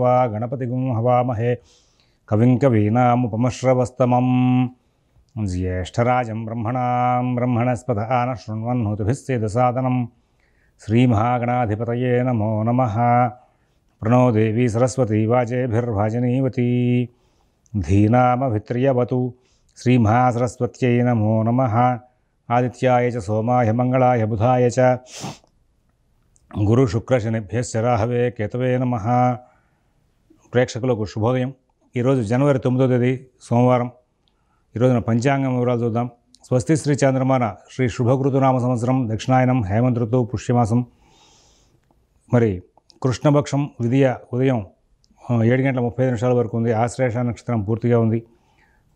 त्वा गणपतिगुं हवामहे। कविं कवीनामुपमश्रवस्तमं ज्येष्ठराजं ब्रह्मणां ब्रह्मणस्पद न शृण्वन्होतुभिस्सेदसादनं श्रीमहागणाधिपतये नमो नम। प्रणो देवी सरस्वती वाजेभिर्भाजनीवती। धीनामभित्र्यवतु। श्रीमहासरस्वत्यै नमो नम। आदित्याय च सोमाय मंगलाय बुधाय च। गुरुशुक्रशनिभ्यश्च राहवे केतवे नमः। ప్రేక్షకులకు శుభోదయం. ఈరోజు జనవరి తొమ్మిదో తేదీ సోమవారం. ఈరోజున పంచాంగం వివరాలు చూద్దాం. స్వస్తి శ్రీ చంద్రమాన శ్రీ శుభకృతునామ సంవత్సరం దక్షిణాయనం హేమంత్ ఋతువు పుష్యమాసం. మరి కృష్ణపక్షం విధియ ఉదయం ఏడు గంటల ముప్పై ఐదు నిమిషాల వరకు ఉంది. ఆశ్లేష నక్షత్రం పూర్తిగా ఉంది.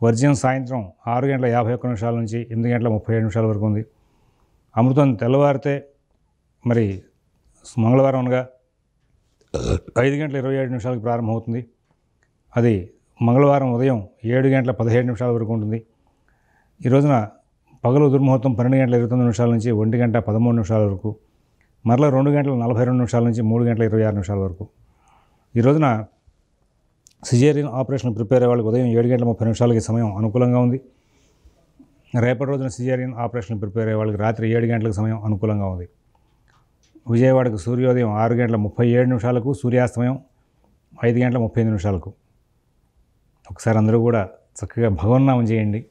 వర్జ్యం సాయంత్రం ఆరు గంటల యాభై ఒక్క నిమిషాల నుంచి ఎనిమిది గంటల ముప్పై ఏడు నిమిషాల వరకు ఉంది. అమృతం తెల్లవారితే మరి మంగళవారం అనగా ఐదు గంటల ఇరవై ఏడు నిమిషాలకు ప్రారంభమవుతుంది. అది మంగళవారం ఉదయం ఏడు గంటల పదిహేడు నిమిషాల వరకు ఉంటుంది. ఈ రోజున పగలు దుర్ముహూర్తం పన్నెండు గంటల ఇరవై తొమ్మిది నిమిషాల నుంచి ఒంటి గంట పదమూడు నిమిషాల వరకు మరలా రెండు గంటల నలభై రెండు నిమిషాల నుంచి మూడు గంటల ఇరవై ఆరు నిమిషాల వరకు. ఈ రోజున సిజేరియన్ ఆపరేషన్ ప్రిపేర్ అయ్యే వాళ్ళకి ఉదయం ఏడు గంటల ముప్పై నిమిషాలకి సమయం అనుకూలంగా ఉంది. రేపటి రోజున సిజేరియన్ ఆపరేషన్ ప్రిపేర్ అయ్యే వాళ్ళకి రాత్రి ఏడు గంటలకు సమయం అనుకూలంగా ఉంది. విజయవాడకు సూర్యోదయం ఆరు గంటల ముప్పై ఏడు నిమిషాలకు సూర్యాస్తమయం ఐదు గంటల ముప్పై ఎనిమిది నిమిషాలకు. ఒకసారి అందరూ కూడా చక్కగా భగవన్నామం చేయండి.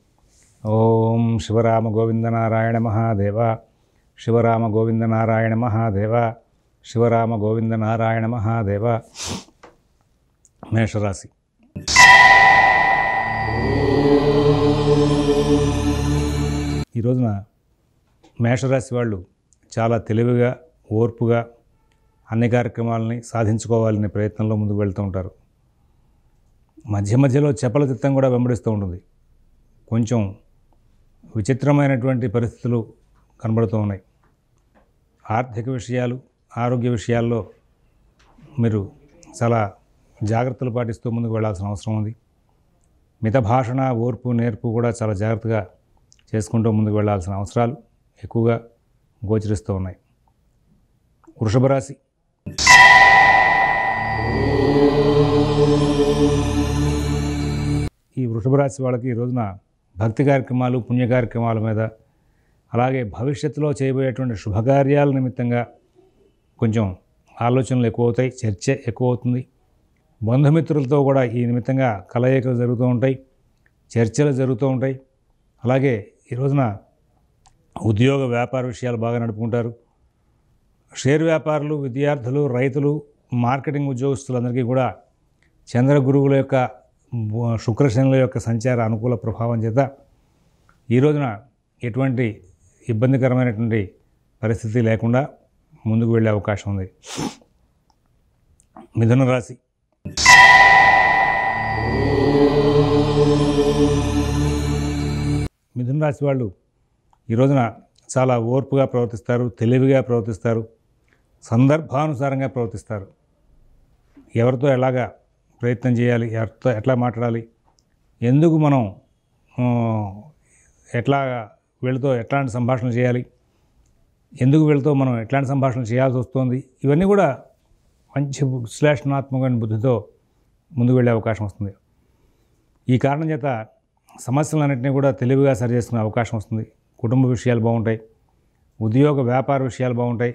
ఓం శివరామ గోవింద నారాయణ మహాదేవ శివరామ గోవింద నారాయణ మహాదేవ శివరామ గోవింద నారాయణ మహాదేవ. మేషరాశి. ఈ రోజున మేషరాశి వాళ్ళు చాలా తెలివిగా ఓర్పుగా అన్ని కార్యక్రమాలని సాధించుకోవాలనే ప్రయత్నంలో ముందుకు వెళ్తూ ఉంటారు. మధ్య మధ్యలో చెప్పల చిత్తం కూడా వెంబడిస్తూ ఉంటుంది. కొంచెం విచిత్రమైనటువంటి పరిస్థితులు కనబడుతూ ఉన్నాయి. ఆర్థిక విషయాలు ఆరోగ్య విషయాల్లో మీరు చాలా జాగ్రత్తలు పాటిస్తూ ముందుకు వెళ్ళాల్సిన అవసరం ఉంది. మిత భాషణ ఓర్పు నేర్పు కూడా చాలా జాగ్రత్తగా చేసుకుంటూ ముందుకు వెళ్ళాల్సిన అవసరాలు ఎక్కువగా గోచరిస్తూ ఉన్నాయి. వృషభ రాశి ఈ వృషభ రాశి వాళ్ళకి ఈ రోజున భక్తి కార్యక్రమాలు పుణ్య కార్యక్రమాల మీద అలాగే భవిష్యత్తులో చేయబోయేటువంటి శుభకార్యాల నిమిత్తంగా కొంచెం ఆలోచనలు ఎక్కువ అవుతాయి చర్చ ఎక్కువ అవుతుంది బంధుమిత్రులతో కూడా ఈ నిమిత్తంగా కలయికలు జరుగుతూ ఉంటాయి చర్చలు జరుగుతూ ఉంటాయి. అలాగే ఈ రోజున ఉద్యోగ వ్యాపార విషయాలు బాగా నడుపుకుంటారు. షేర్ వ్యాపారులు విద్యార్థులు రైతులు మార్కెటింగ్ ఉద్యోగస్తులందరికీ కూడా చంద్రగురువుల యొక్క శుక్రశనుల యొక్క సంచార అనుకూల ప్రభావం చేత ఈ రోజున ఎటువంటి ఇబ్బందికరమైనటువంటి పరిస్థితి లేకుండా ముందుకు వెళ్ళే అవకాశం ఉంది. మిథున రాశి. మిథున రాశి వాళ్ళు ఈ రోజున చాలా ఓర్పుగా ప్రవర్తిస్తారు తెలివిగా ప్రవర్తిస్తారు. సందర్భానుసారంగా ప్రవర్తిస్తారు. ఎవరితో ఎలాగా ప్రయత్నం చేయాలి ఎవరితో ఎట్లా మాట్లాడాలి ఎందుకు మనం ఎట్లా వీళ్ళతో ఎట్లాంటి సంభాషణ చేయాలి ఎందుకు వీళ్ళతో మనం ఎట్లాంటి సంభాషణ చేయాల్సి వస్తుంది ఇవన్నీ కూడా మంచి విశ్లేషణాత్మకమైన బుద్ధితో ముందుకు వెళ్ళే అవకాశం వస్తుంది. ఈ కారణం చేత సమస్యలన్నింటినీ కూడా తెలివిగా సరిచేసుకునే అవకాశం వస్తుంది. కుటుంబ విషయాలు బాగుంటాయి ఉద్యోగ వ్యాపార విషయాలు బాగుంటాయి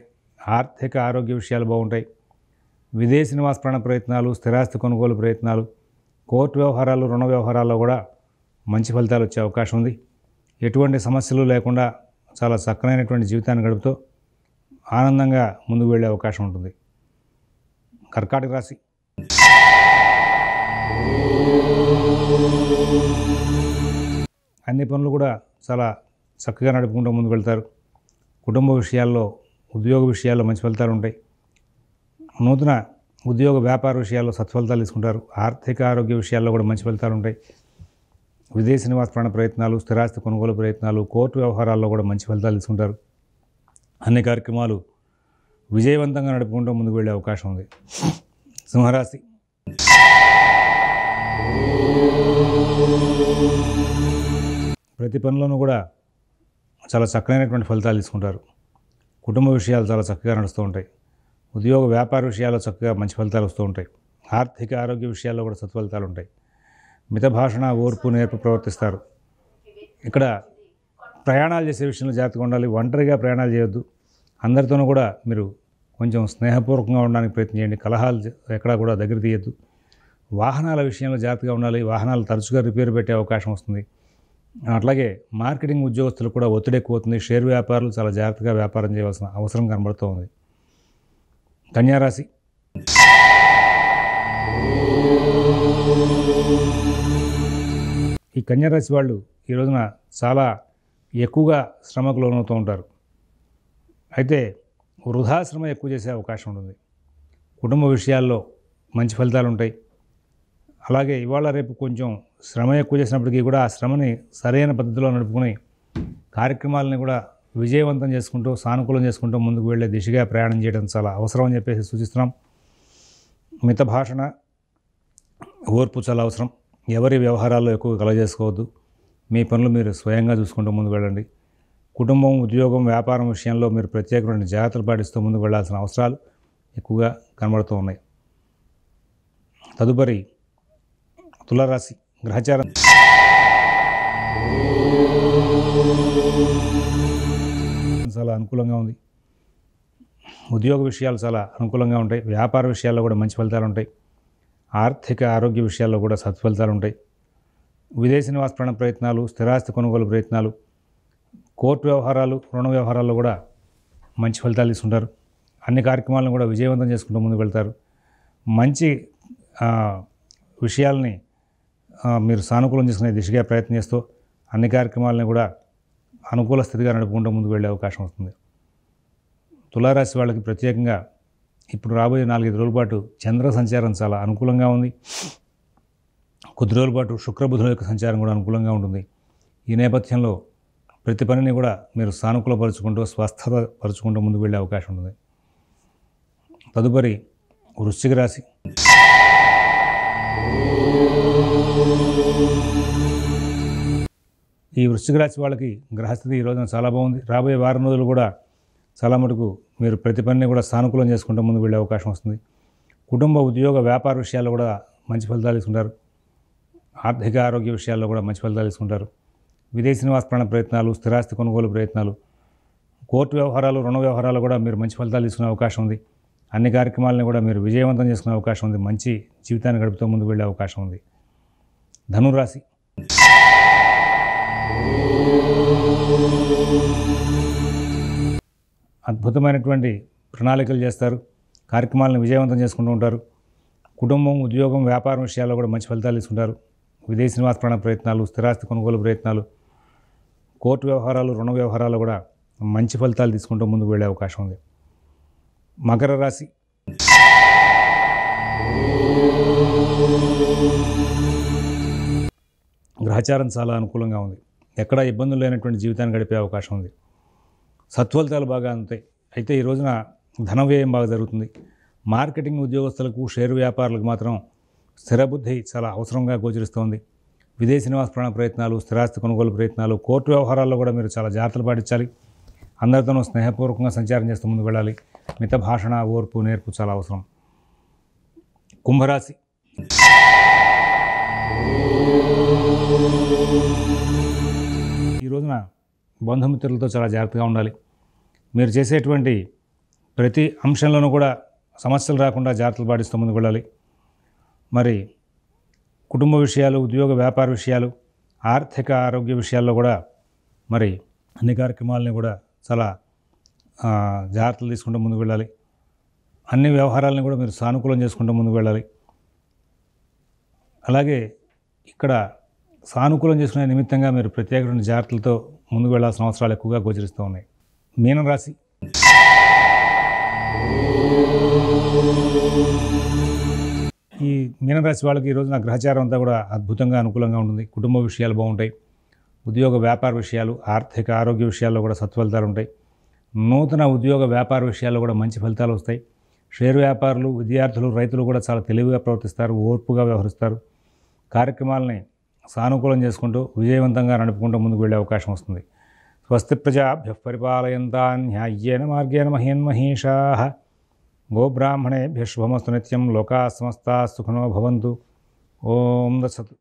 ఆర్థిక ఆరోగ్య విషయాలు బాగుంటాయి. విదేశీ నివాస ప్రయత్నాలు స్థిరాస్తి కొనుగోలు ప్రయత్నాలు కోర్టు వ్యవహారాలు రుణ వ్యవహారాల్లో కూడా మంచి ఫలితాలు వచ్చే అవకాశం ఉంది. ఎటువంటి సమస్యలు లేకుండా చాలా చక్కనైనటువంటి జీవితాన్ని గడుపుతూ ఆనందంగా ముందుకు వెళ్ళే అవకాశం ఉంటుంది. కర్కాటక రాశి. అన్ని పనులు కూడా చాలా చక్కగా నడుపుకుంటూ ముందుకు వెళ్తారు. కుటుంబ విషయాల్లో ఉద్యోగ విషయాల్లో మంచి ఫలితాలు ఉంటాయి. నూతన ఉద్యోగ వ్యాపార విషయాల్లో సత్ఫలితాలు తీసుకుంటారు. ఆర్థిక ఆరోగ్య విషయాల్లో కూడా మంచి ఫలితాలు ఉంటాయి. విదేశీ నివాస ప్రాణ ప్రయత్నాలు స్థిరాస్తి కొనుగోలు ప్రయత్నాలు కోర్టు వ్యవహారాల్లో కూడా మంచి ఫలితాలు తీసుకుంటారు. అన్ని కార్యక్రమాలు విజయవంతంగా నడుపుకుంటూ ముందుకు వెళ్ళే అవకాశం ఉంది. సింహరాశి. ప్రతి పనిలోనూ కూడా చాలా చక్కనైనటువంటి ఫలితాలు తీసుకుంటారు. కుటుంబ విషయాలు చాలా చక్కగా నడుస్తూ ఉంటాయి. ఉద్యోగ వ్యాపార విషయాల్లో చక్కగా మంచి ఫలితాలు వస్తూ ఉంటాయి. ఆర్థిక ఆరోగ్య విషయాల్లో కూడా సత్ఫలితాలు ఉంటాయి. మిత భాషణ ఓర్పు నేర్పు ప్రవర్తిస్తారు. ఇక్కడ ప్రయాణాలు చేసే విషయంలో జాగ్రత్తగా ఉండాలి. ఒంటరిగా ప్రయాణాలు చేయొద్దు. అందరితోనూ కూడా మీరు కొంచెం స్నేహపూర్వకంగా ఉండడానికి ప్రయత్నం చేయండి. కలహాలు ఎక్కడా కూడా దగ్గర తీయద్దు. వాహనాల విషయంలో జాగ్రత్తగా ఉండాలి. వాహనాలు తరచుగా రిపేర్ పెట్టే అవకాశం వస్తుంది. అట్లాగే మార్కెటింగ్ ఉద్యోగస్తులు కూడా ఒత్తిడి ఎక్కువ అవుతుంది షేర్ వ్యాపారులు చాలా జాగ్రత్తగా వ్యాపారం చేయవలసిన అవసరం కనబడుతోంది. కన్యారాశి. ఈ కన్యారాశి వాళ్ళు ఈ రోజున చాలా ఎక్కువగా శ్రమకు లోనవుతూ ఉంటారు. అయితే వృధా శ్రమ ఎక్కువ చేసే అవకాశం ఉంటుంది. కుటుంబ విషయాల్లో మంచి ఫలితాలు ఉంటాయి అలాగే ఇవాళ రేపు కొంచెం శ్రమ ఎక్కువ చేసినప్పటికీ కూడా ఆ శ్రమని సరైన పద్ధతిలో నడుపుకుని కార్యక్రమాలని కూడా విజయవంతం చేసుకుంటూ సానుకూలం చేసుకుంటూ ముందుకు వెళ్ళే దిశగా ప్రయాణం చేయడం చాలా అవసరం అని చెప్పేసి సూచిస్తున్నాం. మిత భాషణ ఓర్పు చాలా అవసరం. ఎవరి వ్యవహారాల్లో ఎక్కువ కలగజేసుకోవద్దు మీ పనులు మీరు స్వయంగా చూసుకుంటూ ముందుకు వెళ్ళండి. కుటుంబం ఉద్యోగం వ్యాపారం విషయంలో మీరు ప్రత్యేకమైన జాగ్రత్తలు పాటిస్తూ ముందుకు వెళ్ళాల్సిన అవసరాలు ఎక్కువగా కనబడుతూ ఉన్నాయి. తదుపరి తులారాశి. గ్రహచారం. చాలా అనుకూలంగా ఉంది. ఉద్యోగ విషయాలు చాలా అనుకూలంగా ఉంటాయి. వ్యాపార విషయాల్లో కూడా మంచి ఫలితాలు ఉంటాయి. ఆర్థిక ఆరోగ్య విషయాల్లో కూడా సత్ఫలితాలు ఉంటాయి. విదేశీ నివాస ప్రయత్నాలు స్థిరాస్తి కొనుగోలు ప్రయత్నాలు కోర్టు వ్యవహారాలు రుణ వ్యవహారాల్లో కూడా మంచి ఫలితాలు తీసుకుంటారు. అన్ని కార్యక్రమాలను కూడా విజయవంతం చేసుకుంటూ ముందుకు వెళ్తారు. మంచి విషయాల్ని మీరు సానుకూలం చేసుకునే దిశగా ప్రయత్నం చేస్తూ అన్ని కార్యక్రమాలని కూడా అనుకూల స్థితిగా నడుపుకుంటూ ముందుకు వెళ్ళే అవకాశం వస్తుంది. తులారాశి వాళ్ళకి ప్రత్యేకంగా ఇప్పుడు రాబోయే నాలుగైదు రోజుల పాటు చంద్ర సంచారం చాలా అనుకూలంగా ఉంది. కొద్ది రోజుల పాటు శుక్రబుధుల యొక్క సంచారం కూడా అనుకూలంగా ఉంటుంది. ఈ నేపథ్యంలో ప్రతి పనిని కూడా మీరు సానుకూలపరుచుకుంటూ స్వస్థత పరుచుకుంటూ ముందుకు వెళ్ళే అవకాశం ఉంటుంది. తదుపరి వృశ్చిక రాశి. ఈ వృశ్చిక రాశి వాళ్ళకి గ్రహస్థితి ఈ రోజున చాలా బాగుంది. రాబోయే వారం రోజులు కూడా చాలా మటుకు మీరు ప్రతి పనిని కూడా సానుకూలం చేసుకుంటూ ముందుకు వెళ్ళే అవకాశం వస్తుంది. కుటుంబ ఉద్యోగ వ్యాపార విషయాల్లో కూడా మంచి ఫలితాలు తీసుకుంటారు. ఆర్థిక ఆరోగ్య విషయాల్లో కూడా మంచి ఫలితాలు తీసుకుంటారు. విదేశీ నివాస ప్రయత్నాలు స్థిరాస్తి కొనుగోలు ప్రయత్నాలు కోర్టు వ్యవహారాలు రుణ వ్యవహారాలు కూడా మీరు మంచి ఫలితాలు తీసుకునే అవకాశం ఉంది. అన్ని కార్యక్రమాలను కూడా మీరు విజయవంతం చేసుకునే అవకాశం ఉంది. మంచి జీవితాన్ని గడుపుతూ ముందుకు వెళ్ళే అవకాశం ఉంది. ధనురాశి అద్భుతమైనటువంటి ప్రణాళికలు చేస్తారు. కార్యక్రమాలను విజయవంతం చేసుకుంటూ ఉంటారు. కుటుంబం ఉద్యోగం వ్యాపారం విషయాల్లో కూడా మంచి ఫలితాలు తీసుకుంటారు. విదేశీ నివాస ప్రయత్నాలు స్థిరాస్తి కొనుగోలు ప్రయత్నాలు కోర్టు వ్యవహారాలు రుణ వ్యవహారాలు కూడా మంచి ఫలితాలు తీసుకుంటూ ముందుకు వెళ్ళే అవకాశం ఉంది. మకర రాశి గ్రహచారం చాలా అనుకూలంగా ఉంది. ఎక్కడ ఇబ్బందులు లేనటువంటి జీవితాన్ని గడిపే అవకాశం ఉంది. సత్ఫలితాలు బాగా అందుతాయి అయితే ఈ రోజున ధన వ్యయం బాగా జరుగుతుంది. మార్కెటింగ్ ఉద్యోగస్తులకు షేర్ వ్యాపారులకు మాత్రం స్థిరబుద్ధి చాలా అవసరంగా గోచరిస్తోంది. విదేశీ నివాస ప్రాణ ప్రయత్నాలు స్థిరాస్తి కొనుగోలు ప్రయత్నాలు కోర్టు వ్యవహారాల్లో కూడా మీరు చాలా జాగ్రత్తలు పాటించాలి. అందరితోనూ స్నేహపూర్వకంగా సంచారం చేస్తూ ముందుకు వెళ్ళాలి. మిత భాషణ ఓర్పు నేర్పు చాలా అవసరం. కుంభరాశి. ఈ రోజున బంధుమిత్రులతో చాలా జాగ్రత్తగా ఉండాలి. మీరు చేసేటువంటి ప్రతి అంశంలోనూ కూడా సమస్యలు రాకుండా జాగ్రత్తలు పాటిస్తూ ముందుకు వెళ్ళాలి. మరి కుటుంబ విషయాలు ఉద్యోగ వ్యాపార విషయాలు ఆర్థిక ఆరోగ్య విషయాల్లో కూడా మరి అన్ని కార్యక్రమాలని కూడా చాలా జాగ్రత్తలు తీసుకుంటూ ముందుకు వెళ్ళాలి. అన్ని వ్యవహారాలను కూడా మీరు సానుకూలం చేసుకుంటూ ముందుకు వెళ్ళాలి. అలాగే ఇక్కడ సానుకూలం చేసుకునే నిమిత్తంగా మీరు ప్రత్యేకమైన జాగ్రత్తలతో ముందుకు వెళ్ళాల్సిన అవసరాలు ఎక్కువగా గోచరిస్తూ ఉన్నాయి. మీనరాశి ఈ మీనరాశి వాళ్ళకి ఈ రోజున గ్రహచారం అంతా కూడా అద్భుతంగా అనుకూలంగా ఉంటుంది. కుటుంబ విషయాలు బాగుంటాయి. ఉద్యోగ వ్యాపార విషయాలు ఆర్థిక ఆరోగ్య విషయాల్లో కూడా సత్ఫలితాలు ఉంటాయి. నూతన ఉద్యోగ వ్యాపార విషయాల్లో కూడా మంచి ఫలితాలు వస్తాయి. షేర్ వ్యాపారులు విద్యార్థులు రైతులు కూడా చాలా తెలివిగా ప్రవర్తిస్తారు ఓర్పుగా వ్యవహరిస్తారు. కార్యక్రమాలని సానుకూలం చేసుకుంటూ విజయవంతంగా నడుపుకుంటూ ముందుకు వెళ్ళే అవకాశం వస్తుంది. స్వస్తి ప్రజాభ్య పరిపాలయంతా న్యాయ్యేన మార్గేణ మహేన్మహేషా. గోబ్రాహ్మణేభ్య శుభమస్తు నిత్యం లోకా సమస్త సుఖనో భవంతు. ఓం దశతు